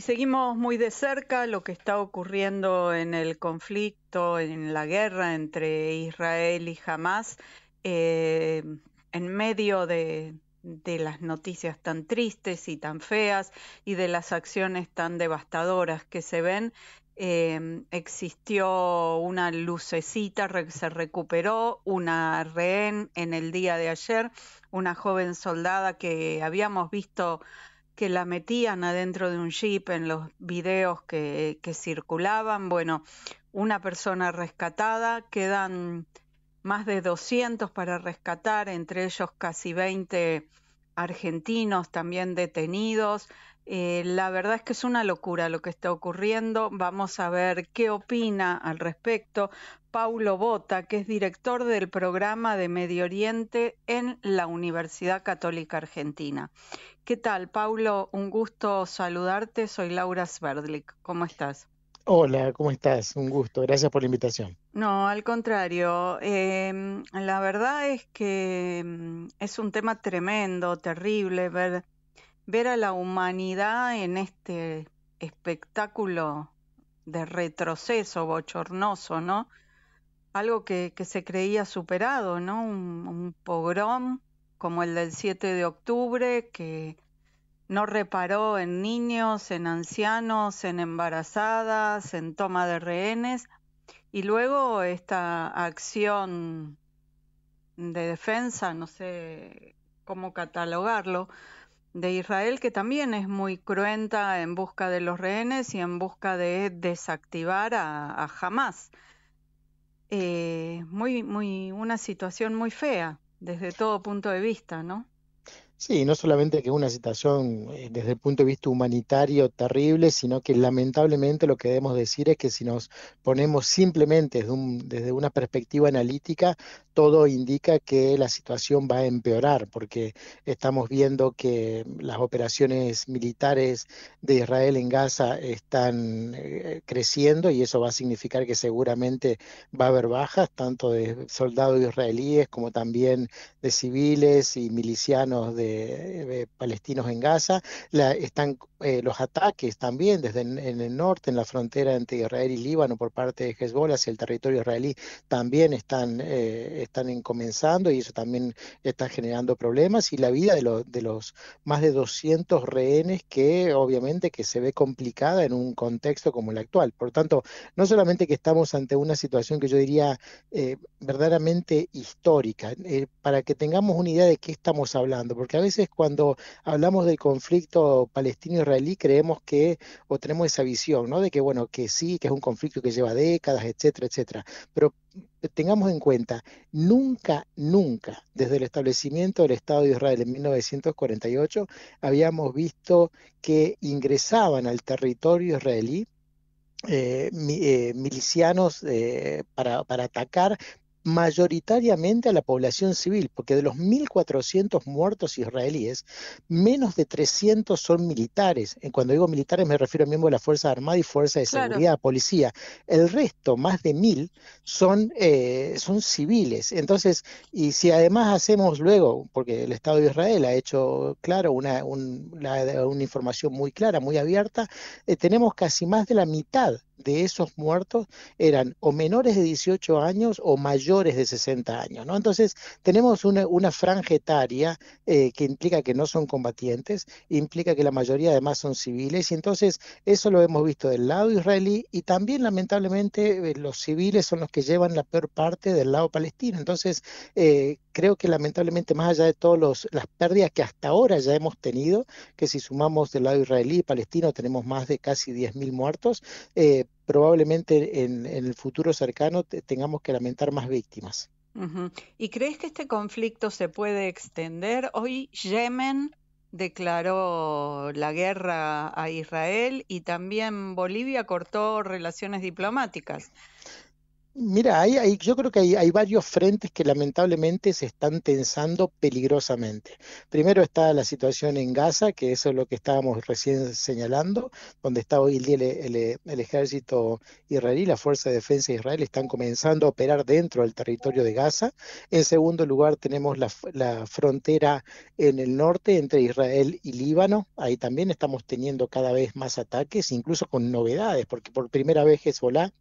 Y seguimos muy de cerca lo que está ocurriendo en el conflicto, en la guerra entre Israel y Hamas, eh, en medio de, las noticias tan tristes y tan feas y de las acciones tan devastadoras que se ven. Eh, existió una lucecita, se recuperó una rehén en el día de ayer, una joven soldada que habíamos visto que la metían adentro de un jeep en los videos que, que circulaban. Bueno, una persona rescatada, quedan más de 200 para rescatar, entre ellos casi 20 argentinos también detenidos. Eh, la verdad es que es una locura lo que está ocurriendo. Vamos a ver qué opina al respecto Paulo Bota, que es director del programa de Medio Oriente en la Universidad Católica Argentina. ¿Qué tal, Paulo? Un gusto saludarte. Soy Laura Sverdlik. ¿Cómo estás? Hola, ¿cómo estás? Un gusto. Gracias por la invitación. No, al contrario. Em, la verdad es que em, es un tema tremendo, terrible, ver ver a la humanidad en este espectáculo de retroceso bochornoso, ¿no? Algo que, se creía superado, ¿no? Un, un pogrom como el del 7 de octubre que no reparó en niños, en ancianos, en embarazadas, en toma de rehenes, y luego esta acción de defensa, no sé cómo catalogarlo, de Israel, que también es muy cruenta en busca de los rehenes y en busca de desactivar a, Hamas. Eh, muy, muy, una situación muy fea desde todo punto de vista, ¿no? Sí, no solamente que es una situación eh, desde el punto de vista humanitario terrible, sino que lamentablemente lo que debemos decir es que si nos ponemos simplemente desde, una perspectiva analítica, todo indica que la situación va a empeorar, porque estamos viendo que las operaciones militares de Israel en Gaza están eh, creciendo y eso va a significar que seguramente va a haber bajas, tanto de soldados israelíes como también de civiles y milicianos de palestinos en Gaza, están eh, los ataques también desde en, el norte, en la frontera entre Israel y Líbano por parte de Hezbollah hacia el territorio israelí, también están, eh, están comenzando y eso también está generando problemas y la vida de, los de los más de 200 rehenes que obviamente que se ve complicada en un contexto como el actual. Por tanto, no solamente que estamos ante una situación que yo diría eh, verdaderamente histórica, para que tengamos una idea de qué estamos hablando, porque a veces cuando hablamos del conflicto palestino-israelí creemos que, o tenemos esa visión, ¿no? De que, bueno, que sí, que es un conflicto que lleva décadas, etcétera, etcétera. Pero tengamos en cuenta, nunca, nunca, desde el establecimiento del Estado de Israel en 1948, habíamos visto que ingresaban al territorio israelí eh, eh, milicianos eh, para, atacar mayoritariamente a la población civil, porque de los 1.400 muertos israelíes, menos de 300 son militares. Cuando digo militares me refiero a miembros de la Fuerza Armada y Fuerza de Seguridad, policía. El resto, más de 1.000, son, eh, son civiles. Entonces, y si además hacemos luego, porque el Estado de Israel ha hecho, claro, una, una información muy clara, muy abierta, eh, tenemos casi más de la mitad de esos muertos eran o menores de 18 años o mayores de 60 años. ¿no? Entonces, tenemos una, una franja etaria eh, que implica que no son combatientes, implica que la mayoría además son civiles, y entonces eso lo hemos visto del lado israelí y también lamentablemente eh, los civiles son los que llevan la peor parte del lado palestino. Entonces, eh, creo que lamentablemente más allá de todas las pérdidas que hasta ahora ya hemos tenido, que si sumamos del lado israelí y palestino tenemos más de casi 10.000 muertos, eh, probablemente en, el futuro cercano tengamos que lamentar más víctimas. ¿Y crees que este conflicto se puede extender? Hoy Yemen declaró la guerra a Israel y también Bolivia cortó relaciones diplomáticas. Mira, hay, yo creo que hay, varios frentes que lamentablemente se están tensando peligrosamente. Primero está la situación en Gaza, que eso es lo que estábamos recién señalando, donde está hoy el el, ejército israelí, la Fuerza de Defensa de Israel, están comenzando a operar dentro del territorio de Gaza. En segundo lugar tenemos la, la frontera en el norte entre Israel y Líbano. Ahí también estamos teniendo cada vez más ataques, incluso con novedades, porque por primera vez Hezbollah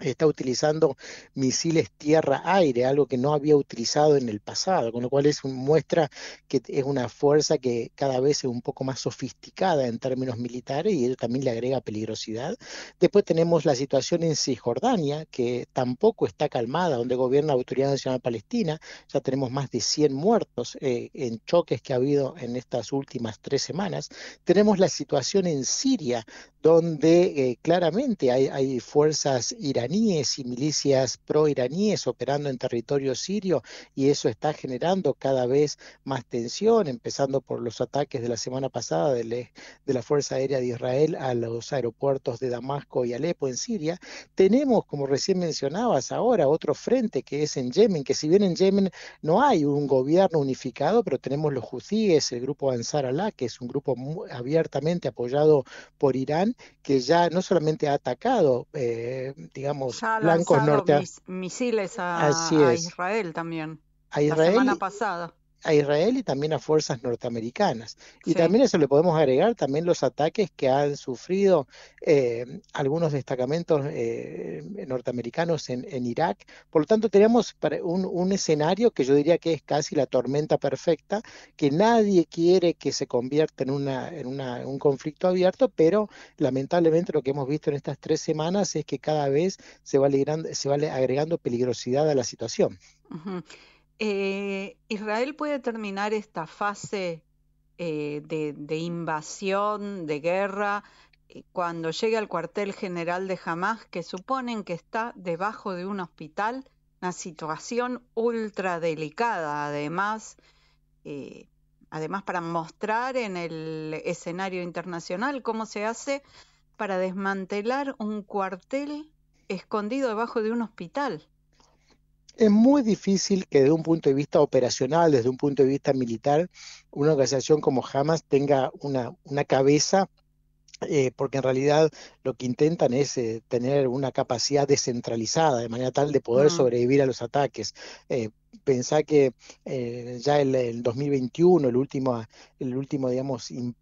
está utilizando misiles tierra-aire, algo que no había utilizado en el pasado, con lo cual es muestra que es una fuerza que cada vez es un poco más sofisticada en términos militares y eso también le agrega peligrosidad. Después tenemos la situación en Cisjordania, que tampoco está calmada, donde gobierna la Autoridad Nacional Palestina, ya tenemos más de 100 muertos eh, en choques que ha habido en estas últimas tres semanas. Tenemos la situación en Siria, donde eh, claramente hay, hay fuerzas iraníes y milicias pro-iraníes operando en territorio sirio y eso está generando cada vez más tensión, empezando por los ataques de la semana pasada de, de la Fuerza Aérea de Israel a los aeropuertos de Damasco y Alepo en Siria. Tenemos, como recién mencionabas, ahora otro frente que es en Yemen, que si bien en Yemen no hay un gobierno unificado, pero tenemos los hutíes, el grupo Ansar Allah, que es un grupo abiertamente apoyado por Irán, que ya no solamente ha atacado, eh, digamos, blancos norte misiles a, Israel también. A Israel, la semana pasada a Israel y también a fuerzas norteamericanas. Y también eso le podemos agregar también los ataques que han sufrido eh, algunos destacamentos eh, norteamericanos en, Irak. Por lo tanto, tenemos un, un, escenario que yo diría que es casi la tormenta perfecta, que nadie quiere que se convierta en, una, en una, un conflicto abierto, pero lamentablemente lo que hemos visto en estas tres semanas es que cada vez se va, se va agregando peligrosidad a la situación. Eh, Israel puede terminar esta fase eh, de, invasión, de guerra, eh, cuando llegue al cuartel general de Hamas, que suponen que está debajo de un hospital, una situación ultra delicada, además, además para mostrar en el escenario internacional cómo se hace para desmantelar un cuartel escondido debajo de un hospital es muy difícil que desde un punto de vista operacional, desde un punto de vista militar, una organización como Hamas tenga una, una cabeza eh, porque en realidad lo que intentan es eh, tener una capacidad descentralizada, de manera tal de poder sobrevivir a los ataques. Eh, pensá que eh, ya el, el, 2021, el último, el último digamos, eh,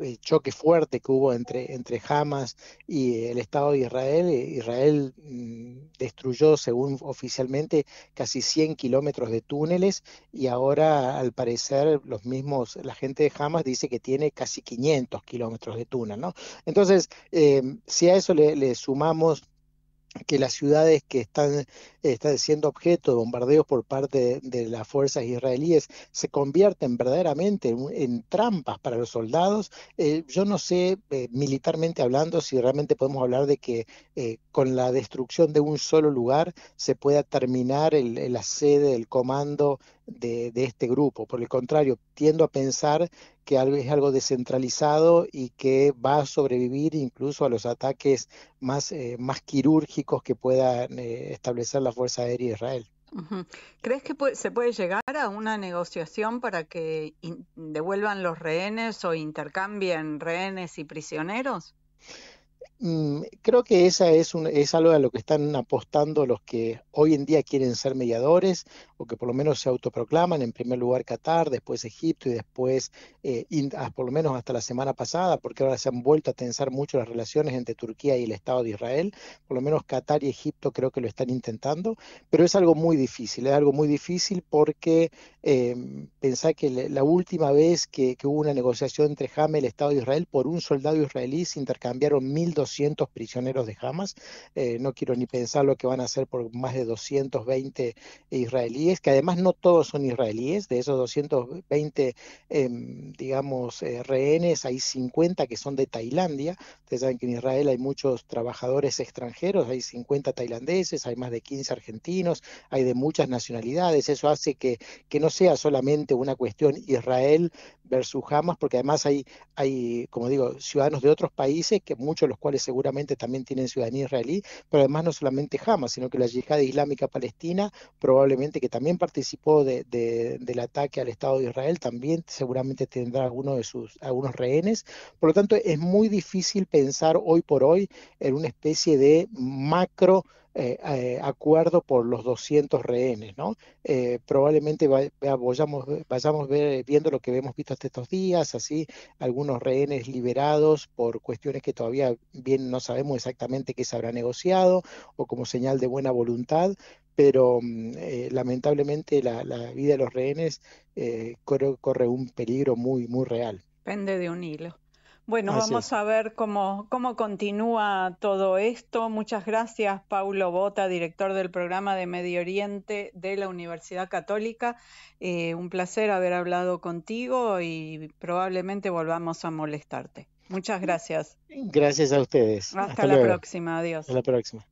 eh, choque fuerte que hubo entre, entre Hamas y el Estado de Israel, Israel mm, destruyó, según oficialmente, casi 100 kilómetros de túneles y ahora, al parecer, los mismos, la gente de Hamas dice que tiene casi 500 kilómetros de túnel, ¿no? Entonces, si a eso le sumamos que las ciudades que están, están siendo objeto de bombardeos por parte de, las fuerzas israelíes se convierten verdaderamente en, trampas para los soldados. Eh, yo no sé, eh, militarmente hablando, si realmente podemos hablar de que eh, con la destrucción de un solo lugar se pueda terminar la sede, el comando de, este grupo. Por el contrario, tiendo a pensar que es algo descentralizado y que va a sobrevivir incluso a los ataques más, quirúrgicos que puedan establecer la Fuerza Aérea Israel. ¿Crees que se puede llegar a una negociación para que devuelvan los rehenes o intercambien rehenes y prisioneros? Mm, creo que esa es, algo a lo que están apostando los que hoy en día quieren ser mediadores o que por lo menos se autoproclaman, en primer lugar Qatar, después Egipto y después, eh, ah, por lo menos hasta la semana pasada, porque ahora se han vuelto a tensar mucho las relaciones entre Turquía y el Estado de Israel, por lo menos Qatar y Egipto creo que lo están intentando, pero es algo muy difícil, es algo muy difícil porque eh, que la última vez que, que, hubo una negociación entre Hamas y el Estado de Israel por un soldado israelí se intercambiaron 1.200 prisioneros de Hamas. Eh, no quiero ni pensar lo que van a hacer por más de 220 israelíes, que además no todos son israelíes. De esos 220, em, digamos, eh, rehenes, hay 50 que son de Tailandia. Ustedes saben que en Israel hay muchos trabajadores extranjeros, hay 50 tailandeses, hay más de 15 argentinos, hay de muchas nacionalidades. Eso hace que, que no sea solamente una cuestión Israel versus Hamas, porque además hay, hay, como digo, ciudadanos de otros países, que muchos de los cuales seguramente también tienen ciudadanía israelí, pero además no solamente Hamas, sino que la yihad islámica palestina, probablemente que también participó de, del ataque al Estado de Israel, también seguramente tendrá algunos de sus algunos rehenes. Por lo tanto, es muy difícil pensar hoy por hoy en una especie de macro eh, eh, acuerdo por los 200 rehenes, ¿no? Eh, probablemente vayamos, vayamos viendo lo que hemos visto hasta estos días, así algunos rehenes liberados por cuestiones que todavía bien no sabemos exactamente qué se habrá negociado o como señal de buena voluntad, pero mm, lamentablemente la, vida de los rehenes corre, corre un peligro muy, muy real. Pende de un hilo. Bueno, vamos a ver cómo, cómo continúa todo esto. Muchas gracias, Paulo Bota, director del programa de Medio Oriente de la Universidad Católica. Eh, un placer haber hablado contigo y probablemente volvamos a molestarte. Muchas gracias. Gracias a ustedes. Hasta, la próxima. Adiós. Hasta la próxima.